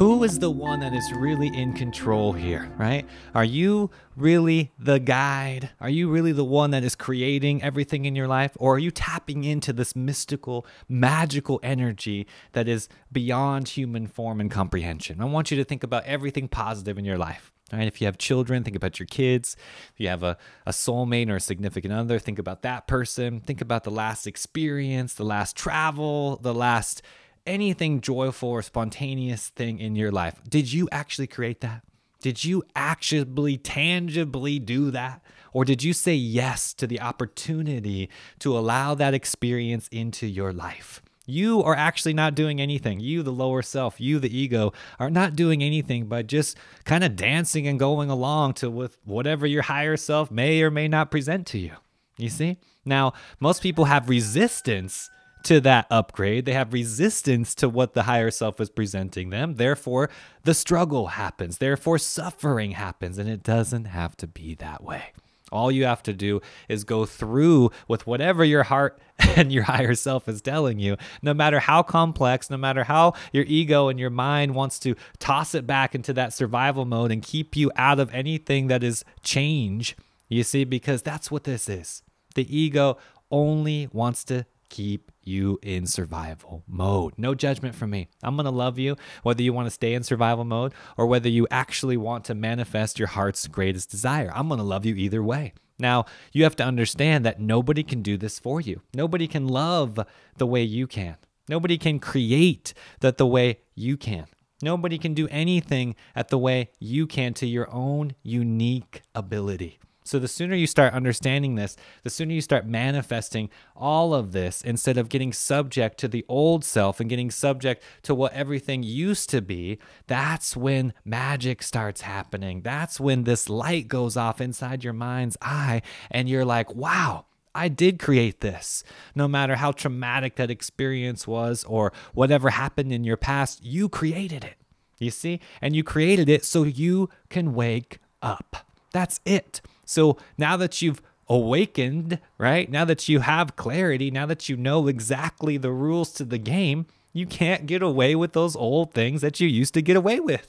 who is the one that is really in control here, right? Are you really the guide? Are you really the one that is creating everything in your life? Or are you tapping into this mystical, magical energy that is beyond human form and comprehension? I want you to think about everything positive in your life. Right? If you have children, think about your kids. If you have a, a soulmate or a significant other, think about that person. Think about the last experience, the last travel, the last anything joyful or spontaneous thing in your life. Did you actually create that? Did you actually tangibly do that? Or did you say yes to the opportunity to allow that experience into your life? You are actually not doing anything. You, the lower self, you, the ego, are not doing anything but just kind of dancing and going along to with whatever your higher self may or may not present to you. You see? Now, most people have resistance to that upgrade. They have resistance to what the higher self is presenting them. Therefore, the struggle happens. Therefore, suffering happens. And it doesn't have to be that way. All you have to do is go through with whatever your heart and your higher self is telling you, no matter how complex, no matter how your ego and your mind wants to toss it back into that survival mode and keep you out of anything that is change. You see, because that's what this is. The ego only wants to keep you in survival mode. No judgment from me. I'm going to love you whether you want to stay in survival mode or whether you actually want to manifest your heart's greatest desire. I'm going to love you either way. Now, you have to understand that nobody can do this for you. Nobody can love the way you can. Nobody can create that the way you can. Nobody can do anything at the way you can to your own unique ability. So the sooner you start understanding this, the sooner you start manifesting all of this instead of getting subject to the old self and getting subject to what everything used to be, that's when magic starts happening. That's when this light goes off inside your mind's eye and you're like, wow, I did create this. No matter how traumatic that experience was or whatever happened in your past, you created it. You see? And you created it so you can wake up. That's it. So now that you've awakened, right? Now that you have clarity, now that you know exactly the rules to the game, you can't get away with those old things that you used to get away with.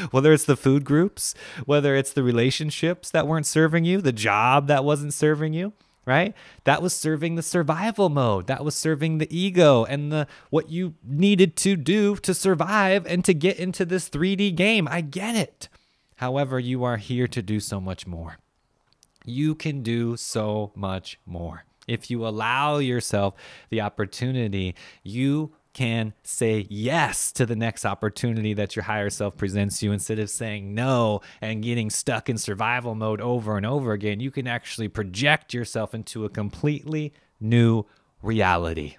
whether it's the food groups, whether it's the relationships that weren't serving you, the job that wasn't serving you, right? That was serving the survival mode. That was serving the ego and the what you needed to do to survive and to get into this 3D game. I get it. However, you are here to do so much more you can do so much more. If you allow yourself the opportunity, you can say yes to the next opportunity that your higher self presents you instead of saying no and getting stuck in survival mode over and over again. You can actually project yourself into a completely new reality.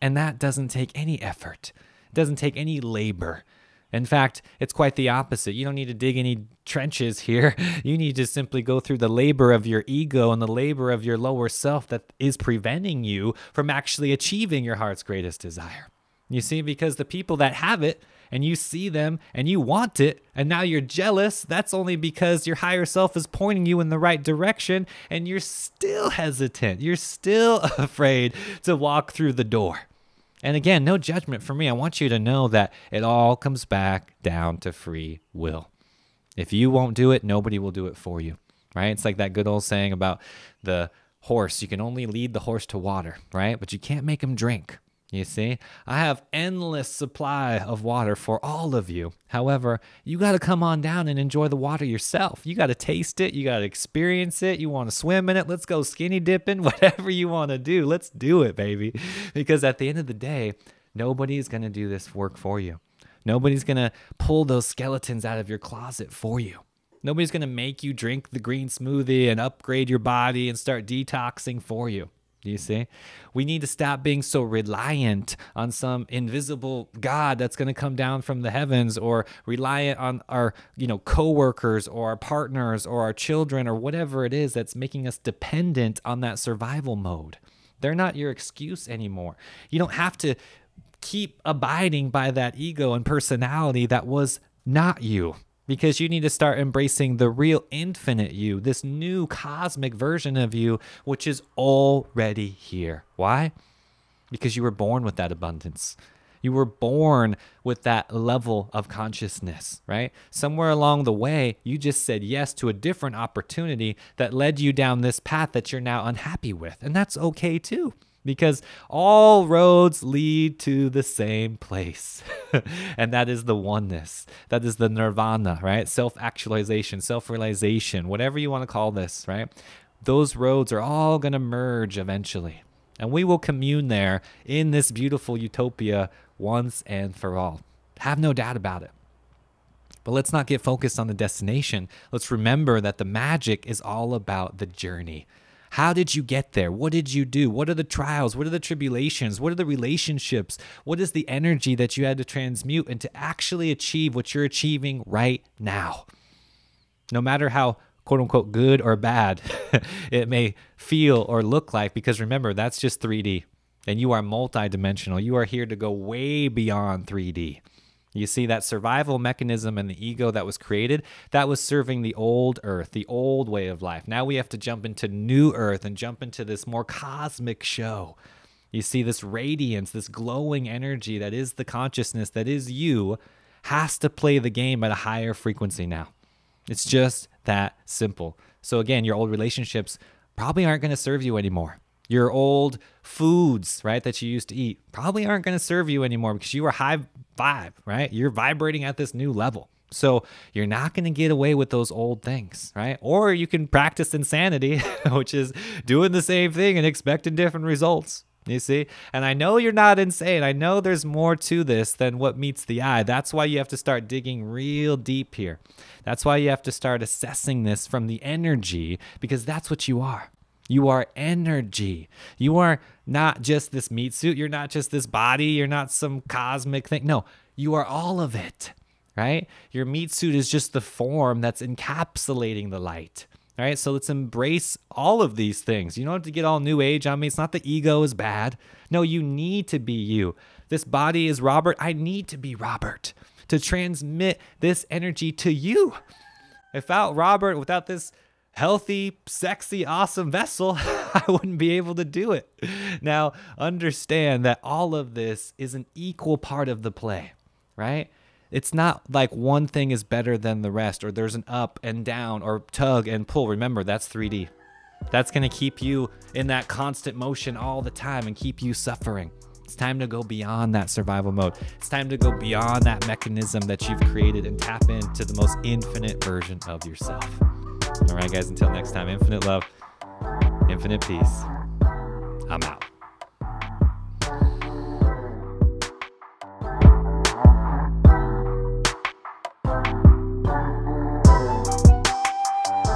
And that doesn't take any effort, it doesn't take any labor. In fact, it's quite the opposite. You don't need to dig any trenches here. You need to simply go through the labor of your ego and the labor of your lower self that is preventing you from actually achieving your heart's greatest desire. You see, because the people that have it and you see them and you want it and now you're jealous, that's only because your higher self is pointing you in the right direction and you're still hesitant. You're still afraid to walk through the door. And again, no judgment for me. I want you to know that it all comes back down to free will. If you won't do it, nobody will do it for you, right? It's like that good old saying about the horse. You can only lead the horse to water, right? But you can't make him drink. You see, I have endless supply of water for all of you. However, you got to come on down and enjoy the water yourself. You got to taste it, you got to experience it. You want to swim in it, let's go skinny dipping, whatever you want to do. Let's do it, baby. Because at the end of the day, nobody's going to do this work for you. Nobody's going to pull those skeletons out of your closet for you. Nobody's going to make you drink the green smoothie and upgrade your body and start detoxing for you. You see? We need to stop being so reliant on some invisible God that's going to come down from the heavens or reliant on our, you know, coworkers or our partners or our children or whatever it is that's making us dependent on that survival mode. They're not your excuse anymore. You don't have to keep abiding by that ego and personality that was not you because you need to start embracing the real infinite you, this new cosmic version of you, which is already here. Why? Because you were born with that abundance. You were born with that level of consciousness, right? Somewhere along the way, you just said yes to a different opportunity that led you down this path that you're now unhappy with. And that's okay too because all roads lead to the same place. and that is the oneness. That is the nirvana, right? Self actualization, self realization, whatever you want to call this, right? Those roads are all going to merge eventually. And we will commune there in this beautiful utopia once and for all. Have no doubt about it. But let's not get focused on the destination. Let's remember that the magic is all about the journey. How did you get there? What did you do? What are the trials? What are the tribulations? What are the relationships? What is the energy that you had to transmute and to actually achieve what you're achieving right now? No matter how quote unquote good or bad it may feel or look like, because remember, that's just 3D and you are multidimensional. You are here to go way beyond 3D. You see, that survival mechanism and the ego that was created, that was serving the old earth, the old way of life. Now we have to jump into new earth and jump into this more cosmic show. You see, this radiance, this glowing energy that is the consciousness, that is you, has to play the game at a higher frequency now. It's just that simple. So, again, your old relationships probably aren't going to serve you anymore. Your old foods, right, that you used to eat probably aren't going to serve you anymore because you are high vibe, right? You're vibrating at this new level. So you're not going to get away with those old things, right? Or you can practice insanity, which is doing the same thing and expecting different results. You see? And I know you're not insane. I know there's more to this than what meets the eye. That's why you have to start digging real deep here. That's why you have to start assessing this from the energy because that's what you are. You are energy. You are not just this meat suit. You're not just this body. You're not some cosmic thing. No, you are all of it, right? Your meat suit is just the form that's encapsulating the light. right? so let's embrace all of these things. You don't have to get all new age on me. It's not the ego is bad. No, you need to be you. This body is Robert. I need to be Robert to transmit this energy to you. Without Robert, without this healthy, sexy, awesome vessel, I wouldn't be able to do it. Now, understand that all of this is an equal part of the play, right? It's not like one thing is better than the rest, or there's an up and down, or tug and pull. Remember, that's 3D. That's going to keep you in that constant motion all the time and keep you suffering. It's time to go beyond that survival mode. It's time to go beyond that mechanism that you've created and tap into the most infinite version of yourself. All right, guys, until next time, infinite love, infinite peace. I'm out.